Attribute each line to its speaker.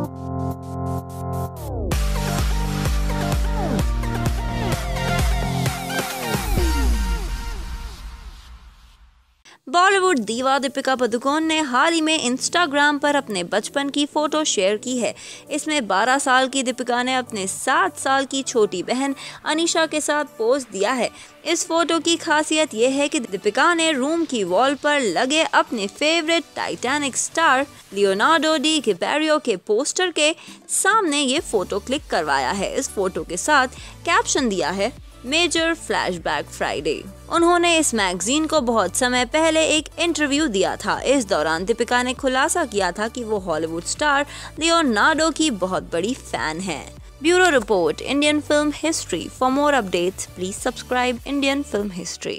Speaker 1: Música Bollywood दीवा दीपिका पादुकोण ने हाल ही में इंस्टाग्राम पर अपने बचपन की फ़ोटो शेयर की है। इसमें 12 साल की दीपिका ने अपने 7 साल की छोटी बहन अनिशा के साथ पोज दिया है। इस फ़ोटो की खासियत यह है कि दीपिका ने रूम की वॉल पर लगे अपने favourite Titanic star Leonardo DiCaprio के पोस्टर के सामने ये फ़ोटो क्लिक करवाया है। इस फ़ोटो के साथ कैप्शन दिया है मेजर फ्लैशबैक फ्राइडे। उन्होंने इस मैगजीन को बहुत समय पहले एक इंटरव्यू दिया था। इस दौरान दीपिका ने खुलासा किया था कि वो हॉलीवुड स्टार लियोनार्डो की बहुत बड़ी फ़ैन है। Bureau report, Indian film history. For more updates, please subscribe Indian film history.